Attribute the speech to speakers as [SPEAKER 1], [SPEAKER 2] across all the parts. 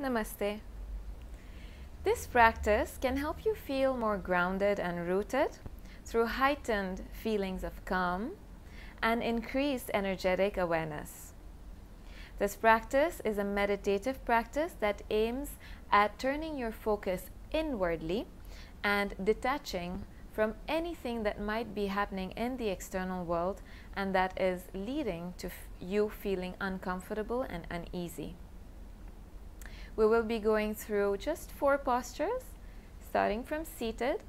[SPEAKER 1] Namaste. This practice can help you feel more grounded and rooted through heightened feelings of calm and increased energetic awareness. This practice is a meditative practice that aims at turning your focus inwardly and detaching from anything that might be happening in the external world and that is leading to you feeling uncomfortable and uneasy. We will be going through just four postures, starting from seated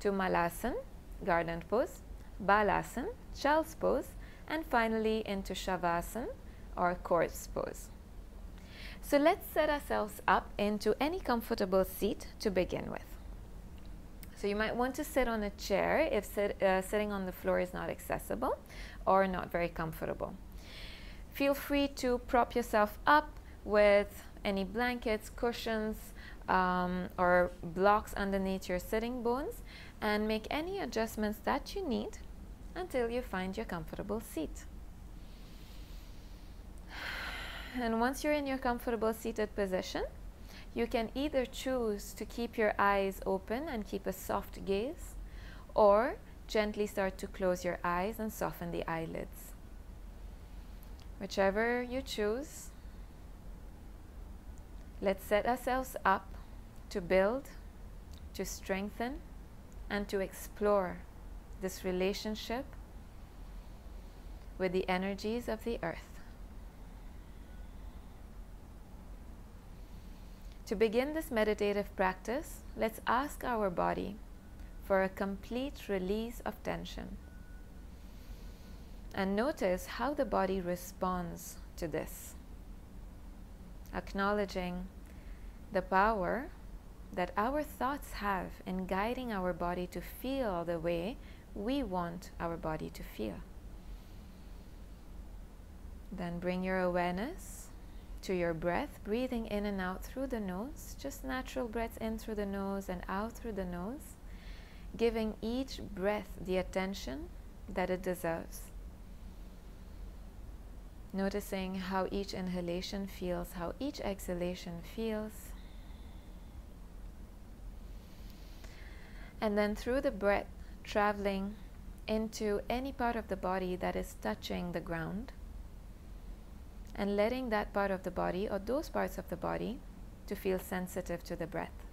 [SPEAKER 1] to Malasana, garland pose, Balasana, child's pose, and finally into Shavasana or corpse pose. So let's set ourselves up into any comfortable seat to begin with. So you might want to sit on a chair if sit, uh, sitting on the floor is not accessible or not very comfortable. Feel free to prop yourself up with any blankets, cushions, um, or blocks underneath your sitting bones and make any adjustments that you need until you find your comfortable seat. And once you're in your comfortable seated position, you can either choose to keep your eyes open and keep a soft gaze, or gently start to close your eyes and soften the eyelids. Whichever you choose, let's set ourselves up to build, to strengthen, and to explore this relationship with the energies of the earth. To begin this meditative practice, let's ask our body for a complete release of tension. And notice how the body responds to this. Acknowledging the power that our thoughts have in guiding our body to feel the way we want our body to feel. Then bring your awareness to your breath, breathing in and out through the nose, just natural breaths in through the nose and out through the nose, giving each breath the attention that it deserves. Noticing how each inhalation feels, how each exhalation feels. And then through the breath, traveling into any part of the body that is touching the ground and letting that part of the body or those parts of the body to feel sensitive to the breath.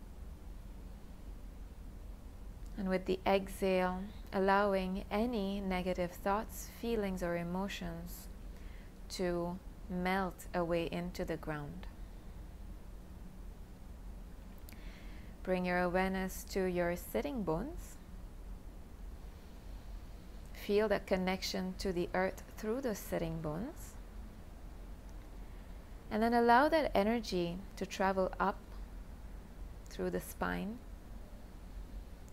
[SPEAKER 1] And with the exhale, allowing any negative thoughts, feelings, or emotions to melt away into the ground. Bring your awareness to your sitting bones. Feel that connection to the earth through the sitting bones. And then allow that energy to travel up through the spine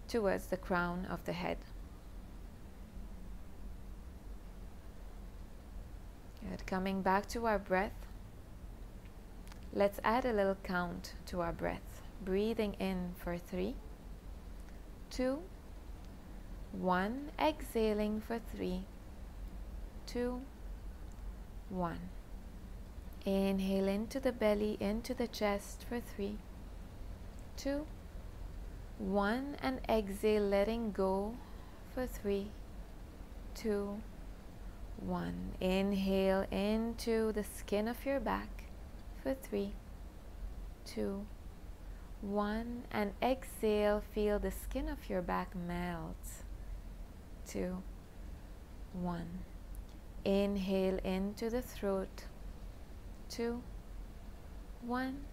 [SPEAKER 1] towards the crown of the head. Good. Coming back to our breath, let's add a little count to our breath. Breathing in for three, two, one. Exhaling for three, two, one. Inhale into the belly, into the chest for three, two, one, and exhale, letting go for three, two, one. Inhale into the skin of your back for three, two, one, and exhale, feel the skin of your back melt. Two, one. Inhale into the throat two, one,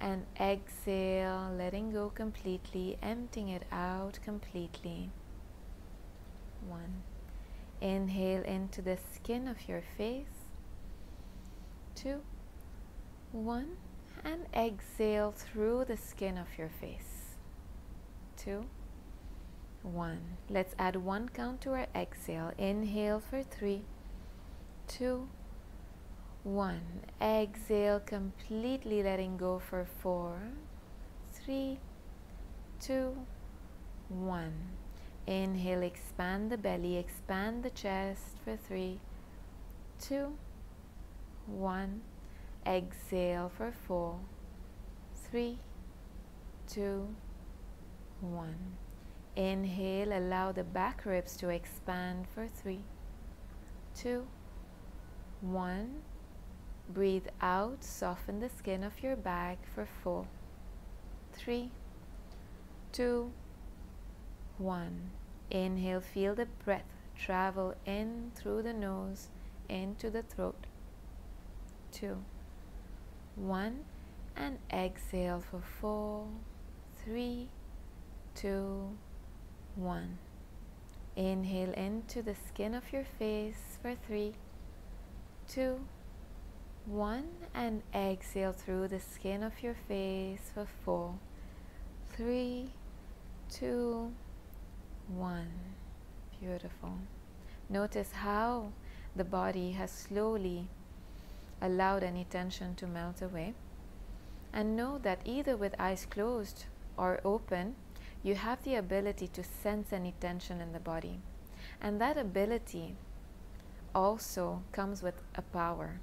[SPEAKER 1] and exhale, letting go completely, emptying it out completely. One. Inhale into the skin of your face. Two, one, and exhale through the skin of your face. Two, one. Let's add one count to our exhale. Inhale for three, two, one. Exhale, completely letting go for four, three, two, one. Inhale, expand the belly, expand the chest for three, two, one. Exhale for four, three, two, one. Inhale, allow the back ribs to expand for three, two, one. Breathe out, soften the skin of your back for four, three, two, one. Inhale, feel the breath travel in through the nose into the throat. Two, one, and exhale for four, three, two, one. Inhale into the skin of your face for three, two, one, and exhale through the skin of your face for four, three, two, one. Beautiful. Notice how the body has slowly allowed any tension to melt away. And know that either with eyes closed or open, you have the ability to sense any tension in the body. And that ability also comes with a power,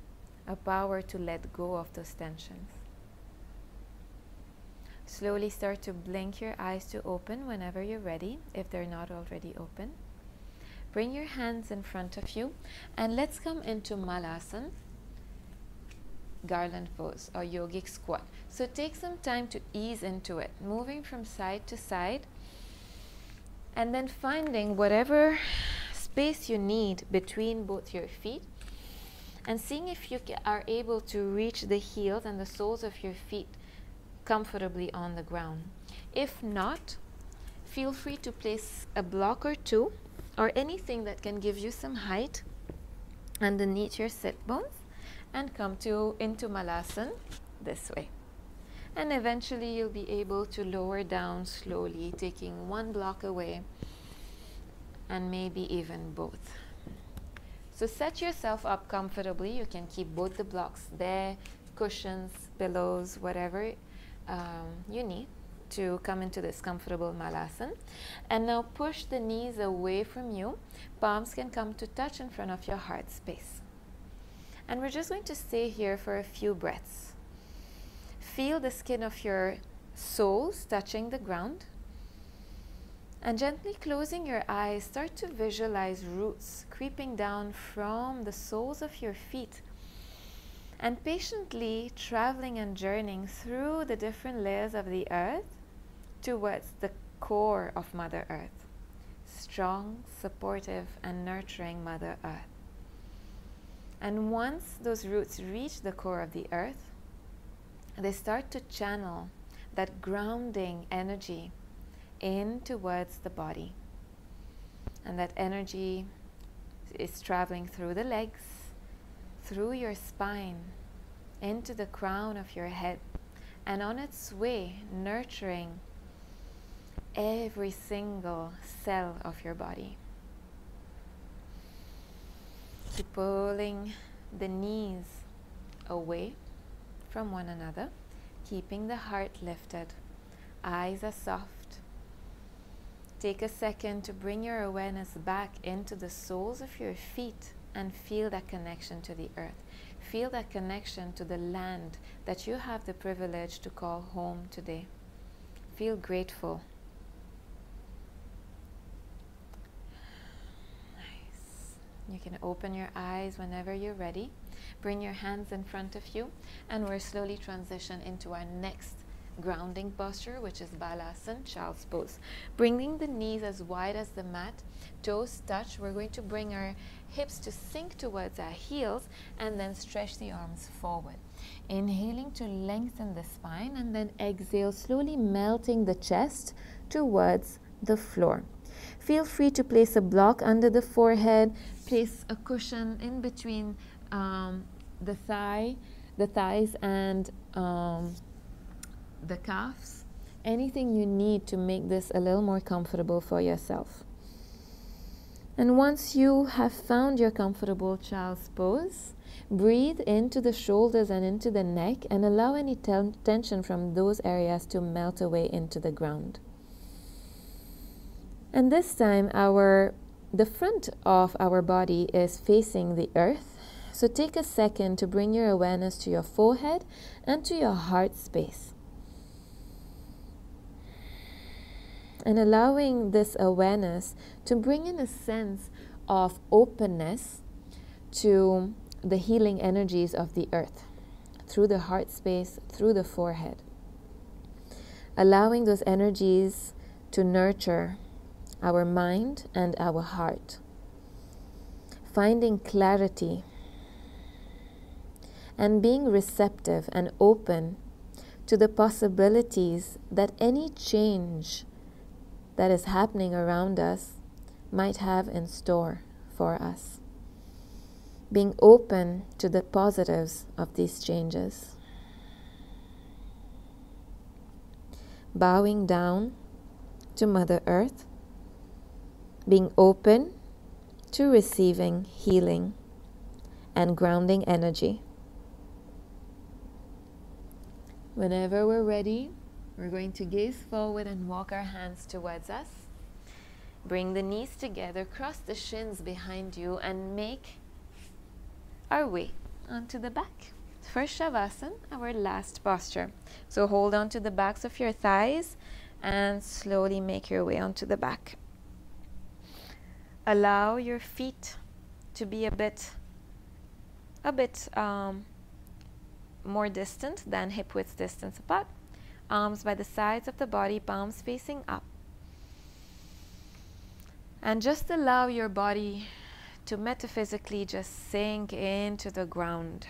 [SPEAKER 1] a power to let go of those tensions. Slowly start to blink your eyes to open whenever you're ready, if they're not already open. Bring your hands in front of you and let's come into Malasana, garland pose or yogic squat. So take some time to ease into it, moving from side to side and then finding whatever space you need between both your feet and seeing if you are able to reach the heels and the soles of your feet comfortably on the ground. If not, feel free to place a block or two or anything that can give you some height underneath your sit bones and come to into Malasana this way. And eventually you'll be able to lower down slowly, taking one block away and maybe even both. So set yourself up comfortably. You can keep both the blocks there, cushions, pillows, whatever um, you need to come into this comfortable malasana. And now push the knees away from you. Palms can come to touch in front of your heart space. And we're just going to stay here for a few breaths. Feel the skin of your soles touching the ground. And gently closing your eyes, start to visualize roots creeping down from the soles of your feet and patiently traveling and journeying through the different layers of the earth towards the core of Mother Earth. Strong, supportive, and nurturing Mother Earth. And once those roots reach the core of the earth, they start to channel that grounding energy in towards the body. And that energy is traveling through the legs, through your spine, into the crown of your head, and on its way, nurturing every single cell of your body. Keep pulling the knees away from one another, keeping the heart lifted. Eyes are soft. Take a second to bring your awareness back into the soles of your feet and feel that connection to the earth. Feel that connection to the land that you have the privilege to call home today. Feel grateful. Nice. You can open your eyes whenever you're ready. Bring your hands in front of you, and we're slowly transition into our next grounding posture, which is Balasana, child's pose. Bringing the knees as wide as the mat, toes touch. We're going to bring our hips to sink towards our heels and then stretch the arms forward. Inhaling to lengthen the spine and then exhale, slowly melting the chest towards the floor. Feel free to place a block under the forehead, place a cushion in between um, the thigh, the thighs and um, the calves, anything you need to make this a little more comfortable for yourself. And once you have found your comfortable child's pose, breathe into the shoulders and into the neck and allow any ten tension from those areas to melt away into the ground. And this time our the front of our body is facing the earth. So take a second to bring your awareness to your forehead and to your heart space. And allowing this awareness to bring in a sense of openness to the healing energies of the earth through the heart space, through the forehead. Allowing those energies to nurture our mind and our heart. Finding clarity and being receptive and open to the possibilities that any change that is happening around us might have in store for us. Being open to the positives of these changes. Bowing down to Mother Earth. Being open to receiving healing and grounding energy. Whenever we're ready, we're going to gaze forward and walk our hands towards us. Bring the knees together, cross the shins behind you, and make our way onto the back. First Shavasana, our last posture. So hold on to the backs of your thighs and slowly make your way onto the back. Allow your feet to be a bit, a bit um, more distant than hip width distance apart. Arms by the sides of the body, palms facing up. And just allow your body to metaphysically just sink into the ground.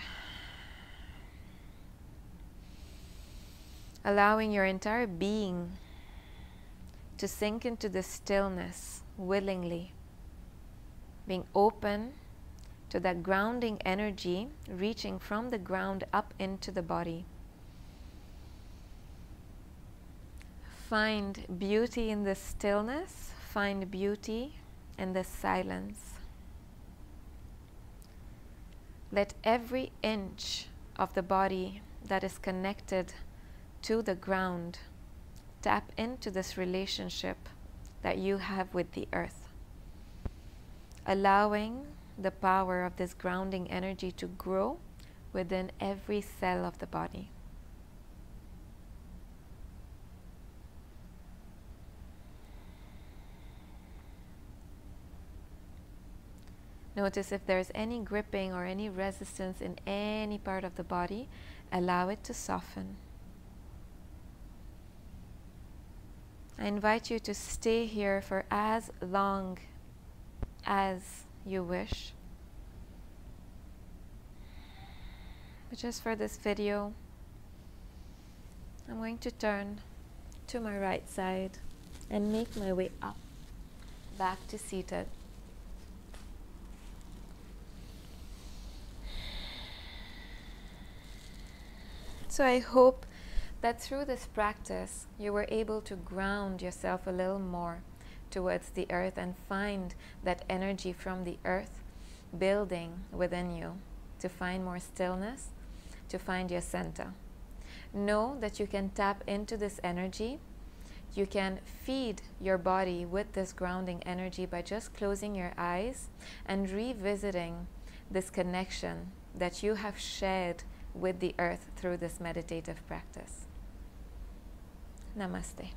[SPEAKER 1] Allowing your entire being to sink into the stillness willingly. Being open to that grounding energy reaching from the ground up into the body. Find beauty in the stillness, find beauty in the silence. Let every inch of the body that is connected to the ground tap into this relationship that you have with the earth, allowing the power of this grounding energy to grow within every cell of the body. Notice if there's any gripping or any resistance in any part of the body, allow it to soften. I invite you to stay here for as long as you wish. But just for this video, I'm going to turn to my right side and make my way up, back to seated. So I hope that through this practice you were able to ground yourself a little more towards the earth and find that energy from the earth building within you to find more stillness, to find your center. Know that you can tap into this energy. You can feed your body with this grounding energy by just closing your eyes and revisiting this connection that you have shared with the earth through this meditative practice. Namaste.